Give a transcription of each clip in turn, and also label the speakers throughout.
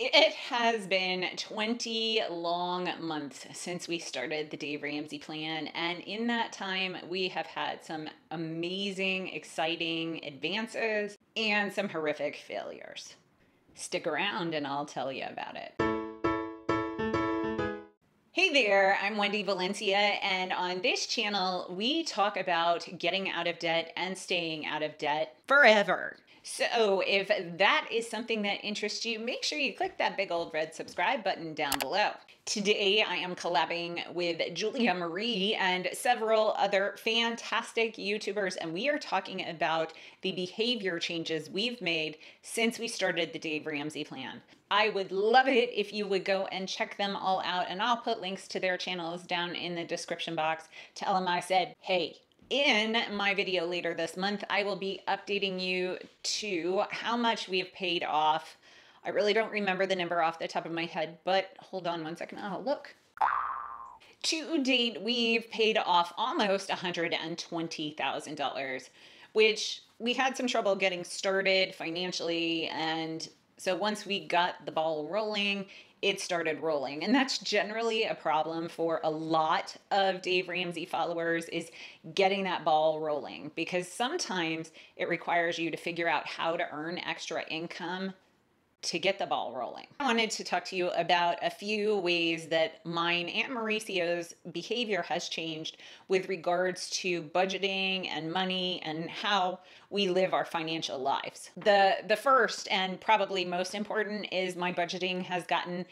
Speaker 1: It has been 20 long months since we started the Dave Ramsey plan, and in that time, we have had some amazing, exciting advances and some horrific failures. Stick around and I'll tell you about it. Hey there, I'm Wendy Valencia, and on this channel, we talk about getting out of debt and staying out of debt forever. So, if that is something that interests you, make sure you click that big old red subscribe button down below. Today, I am collabing with Julia Marie and several other fantastic YouTubers, and we are talking about the behavior changes we've made since we started the Dave Ramsey plan. I would love it if you would go and check them all out, and I'll put links to their channels down in the description box. Tell them I said, hey, in my video later this month, I will be updating you to how much we have paid off. I really don't remember the number off the top of my head, but hold on one second. I'll look. To date, we've paid off almost $120,000, which we had some trouble getting started financially. And so once we got the ball rolling, it started rolling. And that's generally a problem for a lot of Dave Ramsey followers is getting that ball rolling because sometimes it requires you to figure out how to earn extra income to get the ball rolling. I wanted to talk to you about a few ways that mine and Mauricio's behavior has changed with regards to budgeting and money and how we live our financial lives. The the first and probably most important is my budgeting has gotten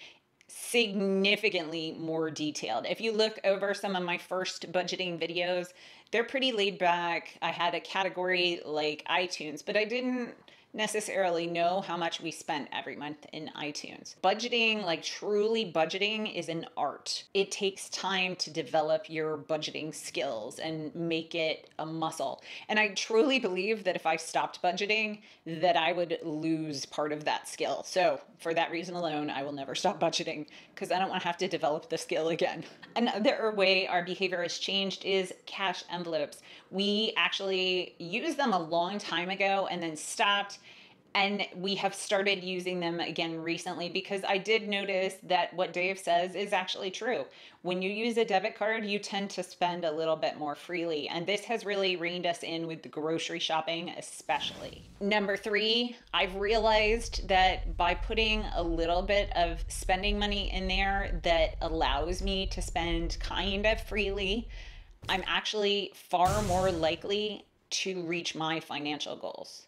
Speaker 1: significantly more detailed. If you look over some of my first budgeting videos, they're pretty laid back. I had a category like iTunes, but I didn't necessarily know how much we spent every month in iTunes. Budgeting, like truly budgeting, is an art. It takes time to develop your budgeting skills and make it a muscle. And I truly believe that if I stopped budgeting, that I would lose part of that skill. So for that reason alone, I will never stop budgeting because I don't want to have to develop the skill again. Another way our behavior has changed is cash envelopes. We actually used them a long time ago and then stopped and we have started using them again recently because I did notice that what Dave says is actually true. When you use a debit card, you tend to spend a little bit more freely. And this has really reined us in with the grocery shopping, especially. Number three, I've realized that by putting a little bit of spending money in there that allows me to spend kind of freely, I'm actually far more likely to reach my financial goals.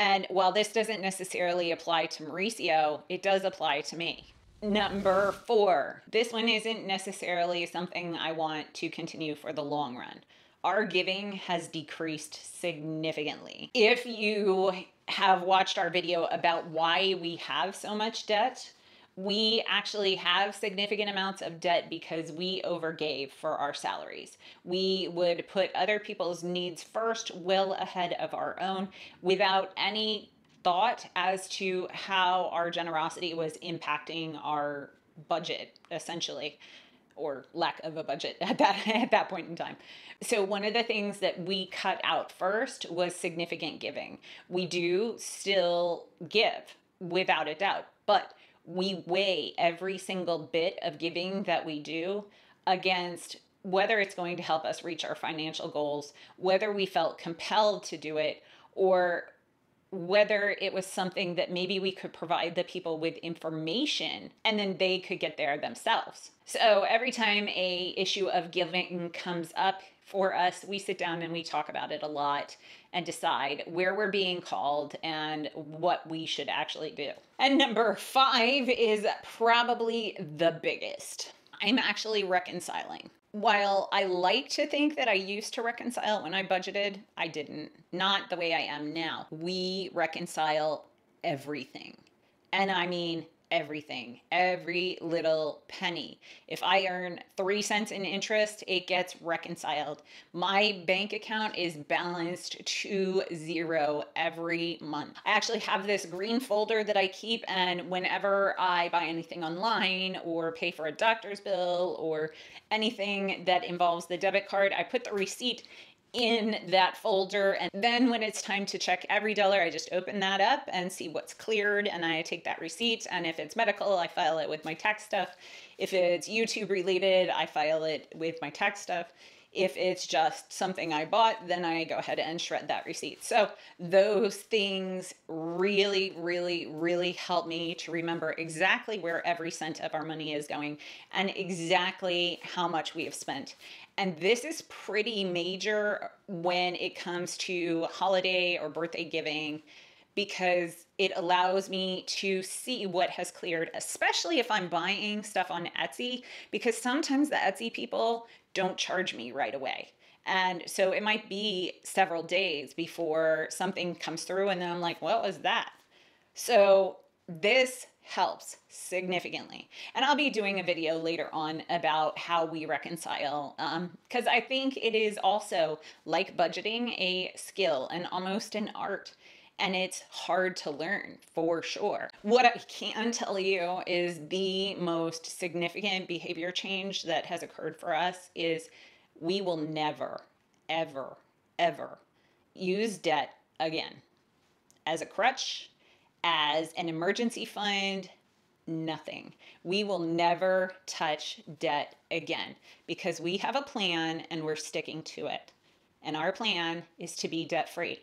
Speaker 1: And while this doesn't necessarily apply to Mauricio, it does apply to me. Number four, this one isn't necessarily something I want to continue for the long run. Our giving has decreased significantly. If you have watched our video about why we have so much debt, we actually have significant amounts of debt because we overgave for our salaries. We would put other people's needs first, well ahead of our own, without any thought as to how our generosity was impacting our budget, essentially or lack of a budget at that at that point in time. So one of the things that we cut out first was significant giving. We do still give without a doubt, but we weigh every single bit of giving that we do against whether it's going to help us reach our financial goals, whether we felt compelled to do it, or whether it was something that maybe we could provide the people with information and then they could get there themselves. So every time a issue of giving comes up for us, we sit down and we talk about it a lot and decide where we're being called and what we should actually do. And number 5 is probably the biggest. I'm actually reconciling while I like to think that I used to reconcile when I budgeted, I didn't. Not the way I am now. We reconcile everything. And I mean everything, every little penny. If I earn three cents in interest, it gets reconciled. My bank account is balanced to zero every month. I actually have this green folder that I keep, and whenever I buy anything online or pay for a doctor's bill or anything that involves the debit card, I put the receipt in that folder. And then when it's time to check every dollar, I just open that up and see what's cleared and I take that receipt. And if it's medical, I file it with my tax stuff. If it's YouTube related, I file it with my tax stuff. If it's just something I bought, then I go ahead and shred that receipt. So those things really, really, really help me to remember exactly where every cent of our money is going and exactly how much we have spent. And this is pretty major when it comes to holiday or birthday giving because it allows me to see what has cleared, especially if I'm buying stuff on Etsy, because sometimes the Etsy people don't charge me right away. And so it might be several days before something comes through, and then I'm like, what was that? So this helps significantly. And I'll be doing a video later on about how we reconcile, Um because um, I think it is also, like budgeting, a skill and almost an art. And it's hard to learn for sure. What I can tell you is the most significant behavior change that has occurred for us is we will never, ever, ever use debt again as a crutch as an emergency fund, nothing. We will never touch debt again because we have a plan and we're sticking to it. And our plan is to be debt free.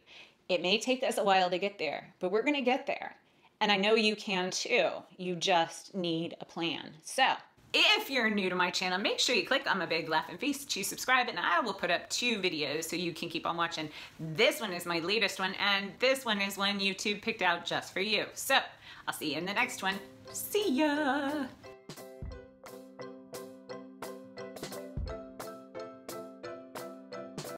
Speaker 1: It may take us a while to get there, but we're going to get there. And I know you can too. You just need a plan. So, if you're new to my channel, make sure you click on my big laughing face to subscribe and I will put up two videos so you can keep on watching. This one is my latest one and this one is one YouTube picked out just for you. So I'll see you in the next one. See ya!